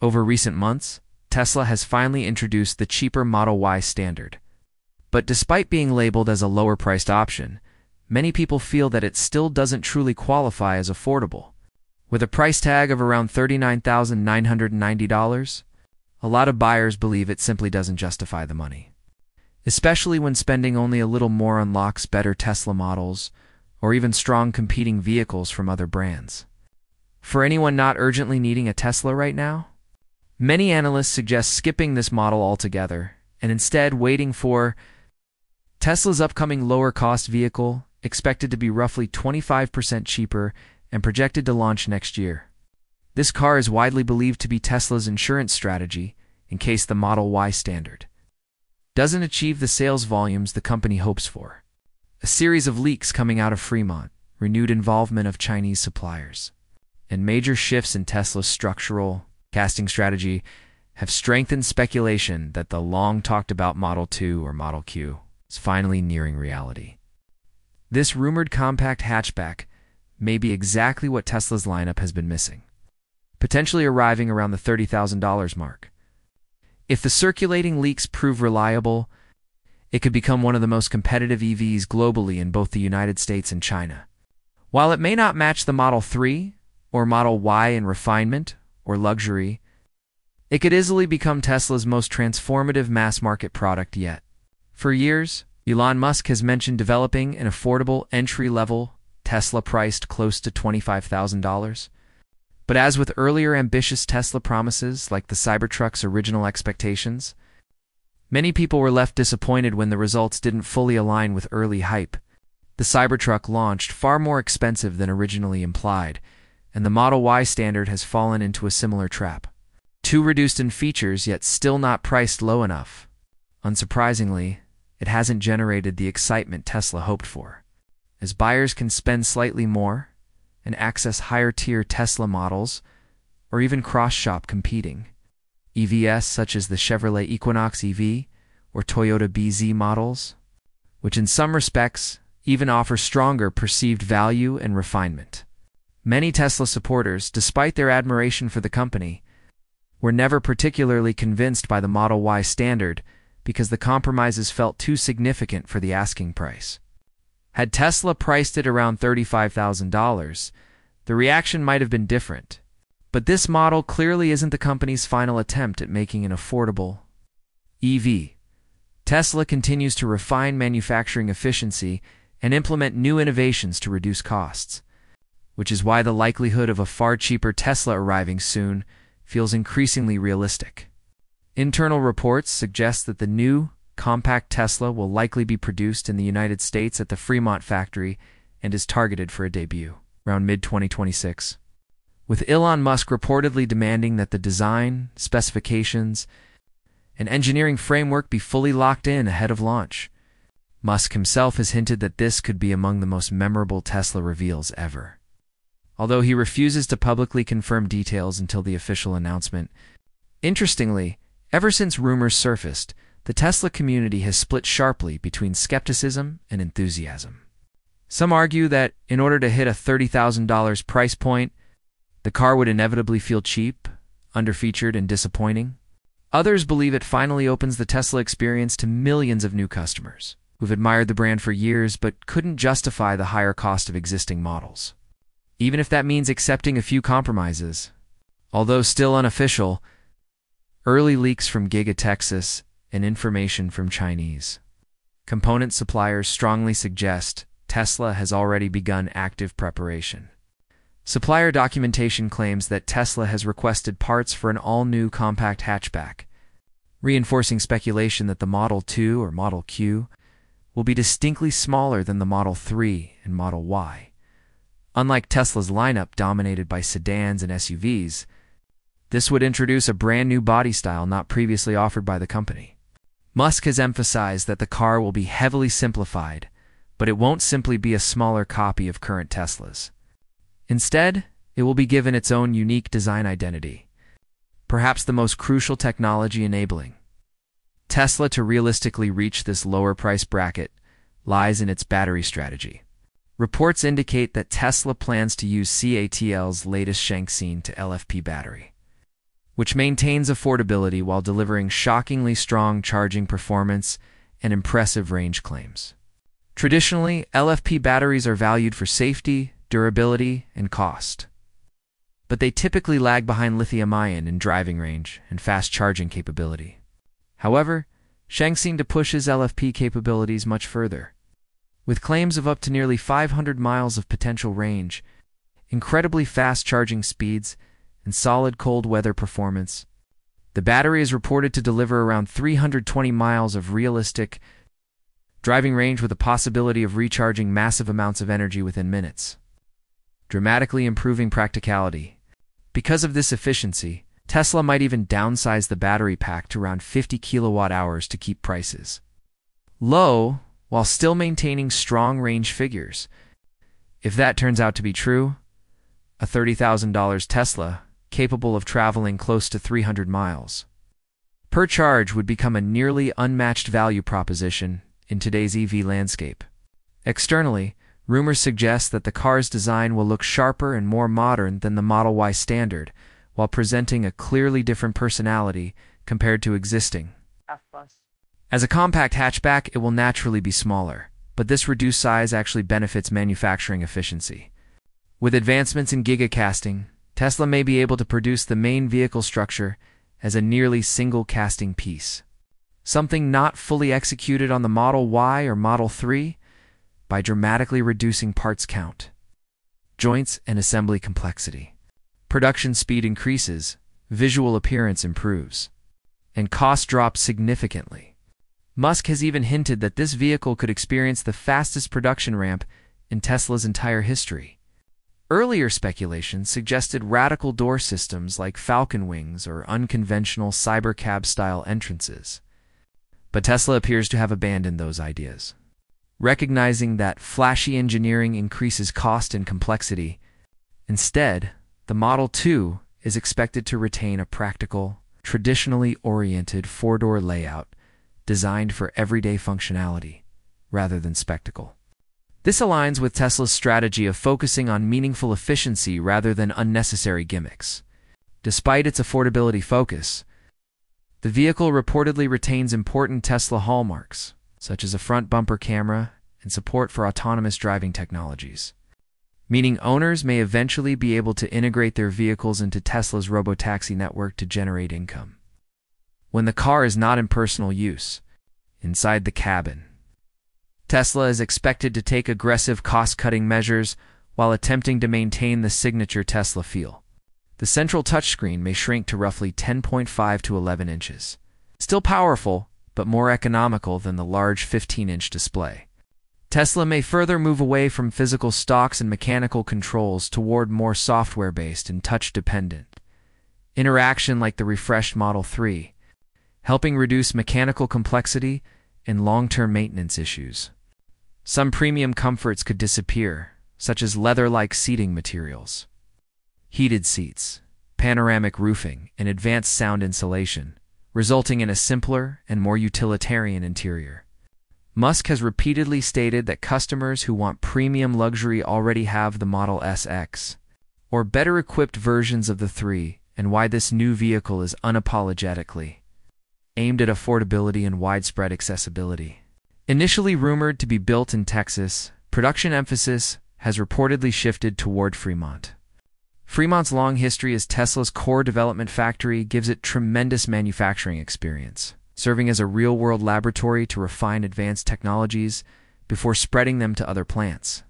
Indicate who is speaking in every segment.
Speaker 1: Over recent months, Tesla has finally introduced the cheaper Model Y standard. But despite being labeled as a lower priced option, many people feel that it still doesn't truly qualify as affordable. With a price tag of around $39,990, a lot of buyers believe it simply doesn't justify the money. Especially when spending only a little more unlocks better Tesla models or even strong competing vehicles from other brands. For anyone not urgently needing a Tesla right now, many analysts suggest skipping this model altogether and instead waiting for Tesla's upcoming lower cost vehicle, expected to be roughly 25% cheaper and projected to launch next year. This car is widely believed to be Tesla's insurance strategy in case the Model Y standard doesn't achieve the sales volumes the company hopes for. A series of leaks coming out of Fremont, renewed involvement of Chinese suppliers, and major shifts in Tesla's structural casting strategy have strengthened speculation that the long talked about Model 2 or Model Q is finally nearing reality. This rumored compact hatchback may be exactly what Tesla's lineup has been missing, potentially arriving around the $30,000 mark. If the circulating leaks prove reliable, it could become one of the most competitive EVs globally in both the United States and China. While it may not match the Model 3 or Model Y in refinement or luxury, it could easily become Tesla's most transformative mass market product yet. For years, Elon Musk has mentioned developing an affordable entry-level Tesla priced close to $25,000. But as with earlier ambitious Tesla promises like the Cybertruck's original expectations, many people were left disappointed when the results didn't fully align with early hype. The Cybertruck launched far more expensive than originally implied, and the Model Y standard has fallen into a similar trap. Too reduced in features, yet still not priced low enough. Unsurprisingly, it hasn't generated the excitement Tesla hoped for. As buyers can spend slightly more and access higher tier Tesla models or even cross shop competing. EVs such as the Chevrolet Equinox EV or Toyota BZ models, which in some respects even offer stronger perceived value and refinement. Many Tesla supporters, despite their admiration for the company, were never particularly convinced by the Model Y standard because the compromises felt too significant for the asking price. Had Tesla priced it around $35,000, the reaction might have been different. But this model clearly isn't the company's final attempt at making an affordable EV. Tesla continues to refine manufacturing efficiency and implement new innovations to reduce costs, which is why the likelihood of a far cheaper Tesla arriving soon feels increasingly realistic. Internal reports suggest that the new, compact Tesla will likely be produced in the United States at the Fremont factory and is targeted for a debut around mid 2026. With Elon Musk reportedly demanding that the design, specifications, and engineering framework be fully locked in ahead of launch. Musk himself has hinted that this could be among the most memorable Tesla reveals ever. Although he refuses to publicly confirm details until the official announcement, interestingly, Ever since rumors surfaced, the Tesla community has split sharply between skepticism and enthusiasm. Some argue that in order to hit a $30,000 price point, the car would inevitably feel cheap, underfeatured, and disappointing. Others believe it finally opens the Tesla experience to millions of new customers who've admired the brand for years but couldn't justify the higher cost of existing models. Even if that means accepting a few compromises. Although still unofficial, early leaks from Giga Texas, and information from Chinese. Component suppliers strongly suggest Tesla has already begun active preparation. Supplier documentation claims that Tesla has requested parts for an all-new compact hatchback, reinforcing speculation that the Model 2 or Model Q will be distinctly smaller than the Model 3 and Model Y. Unlike Tesla's lineup dominated by sedans and SUVs, this would introduce a brand new body style not previously offered by the company. Musk has emphasized that the car will be heavily simplified, but it won't simply be a smaller copy of current Teslas. Instead, it will be given its own unique design identity, perhaps the most crucial technology enabling. Tesla to realistically reach this lower price bracket lies in its battery strategy. Reports indicate that Tesla plans to use CATL's latest Shenxing to LFP battery which maintains affordability while delivering shockingly strong charging performance and impressive range claims. Traditionally, LFP batteries are valued for safety, durability, and cost. But they typically lag behind lithium ion in driving range and fast charging capability. However, Shang seemed to push his LFP capabilities much further. With claims of up to nearly 500 miles of potential range, incredibly fast charging speeds, and solid cold weather performance, the battery is reported to deliver around 320 miles of realistic driving range with a possibility of recharging massive amounts of energy within minutes, dramatically improving practicality. Because of this efficiency, Tesla might even downsize the battery pack to around 50 kilowatt hours to keep prices low while still maintaining strong range figures. If that turns out to be true, a $30,000 Tesla capable of traveling close to 300 miles per charge would become a nearly unmatched value proposition in today's EV landscape. Externally, rumors suggest that the car's design will look sharper and more modern than the Model Y standard, while presenting a clearly different personality compared to existing. As a compact hatchback, it will naturally be smaller, but this reduced size actually benefits manufacturing efficiency. With advancements in gigacasting, Tesla may be able to produce the main vehicle structure as a nearly single casting piece, something not fully executed on the Model Y or Model 3 by dramatically reducing parts count, joints, and assembly complexity. Production speed increases, visual appearance improves, and cost drops significantly. Musk has even hinted that this vehicle could experience the fastest production ramp in Tesla's entire history. Earlier speculation suggested radical door systems like Falcon Wings or unconventional Cybercab style entrances. But Tesla appears to have abandoned those ideas. Recognizing that flashy engineering increases cost and complexity, instead, the Model 2 is expected to retain a practical, traditionally oriented four-door layout designed for everyday functionality rather than spectacle. This aligns with Tesla's strategy of focusing on meaningful efficiency rather than unnecessary gimmicks. Despite its affordability focus, the vehicle reportedly retains important Tesla hallmarks, such as a front bumper camera and support for autonomous driving technologies meaning owners may eventually be able to integrate their vehicles into Tesla's robotaxi network to generate income. When the car is not in personal use, inside the cabin, Tesla is expected to take aggressive cost-cutting measures while attempting to maintain the signature Tesla feel. The central touchscreen may shrink to roughly 10.5 to 11 inches. Still powerful, but more economical than the large 15-inch display. Tesla may further move away from physical stalks and mechanical controls toward more software-based and touch-dependent interaction like the refreshed Model 3, helping reduce mechanical complexity and long-term maintenance issues. Some premium comforts could disappear, such as leather-like seating materials, heated seats, panoramic roofing, and advanced sound insulation, resulting in a simpler and more utilitarian interior. Musk has repeatedly stated that customers who want premium luxury already have the Model S X, or better equipped versions of the 3, and why this new vehicle is unapologetically aimed at affordability and widespread accessibility. Initially rumored to be built in Texas, production emphasis has reportedly shifted toward Fremont. Fremont's long history as Tesla's core development factory gives it tremendous manufacturing experience serving as a real-world laboratory to refine advanced technologies before spreading them to other plants.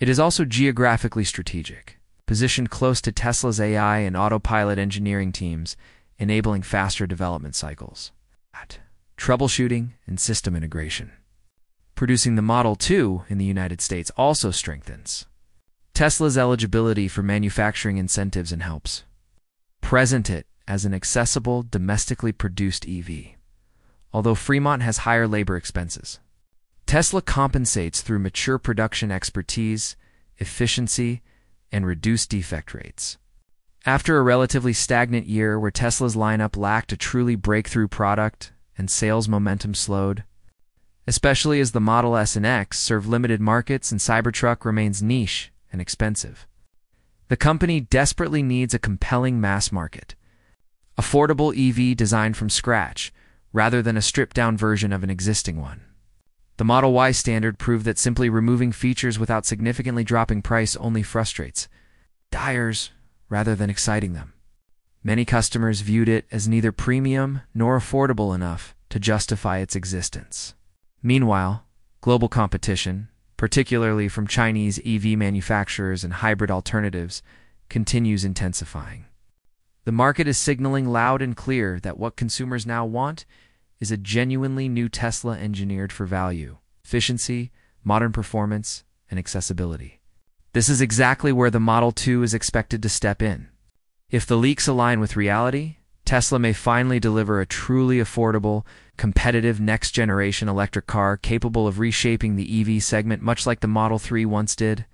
Speaker 1: It is also geographically strategic, positioned close to Tesla's AI and autopilot engineering teams, enabling faster development cycles. Troubleshooting and system integration. Producing the Model 2 in the United States also strengthens Tesla's eligibility for manufacturing incentives and helps present it as an accessible, domestically produced EV although Fremont has higher labor expenses. Tesla compensates through mature production expertise, efficiency, and reduced defect rates. After a relatively stagnant year where Tesla's lineup lacked a truly breakthrough product and sales momentum slowed, especially as the Model S and X serve limited markets and Cybertruck remains niche and expensive. The company desperately needs a compelling mass market, Affordable EV designed from scratch, rather than a stripped-down version of an existing one. The Model Y standard proved that simply removing features without significantly dropping price only frustrates buyers rather than exciting them. Many customers viewed it as neither premium nor affordable enough to justify its existence. Meanwhile, global competition, particularly from Chinese EV manufacturers and hybrid alternatives, continues intensifying. The market is signaling loud and clear that what consumers now want is a genuinely new Tesla engineered for value, efficiency, modern performance, and accessibility. This is exactly where the Model 2 is expected to step in. If the leaks align with reality, Tesla may finally deliver a truly affordable, competitive next generation electric car capable of reshaping the EV segment much like the Model 3 once did.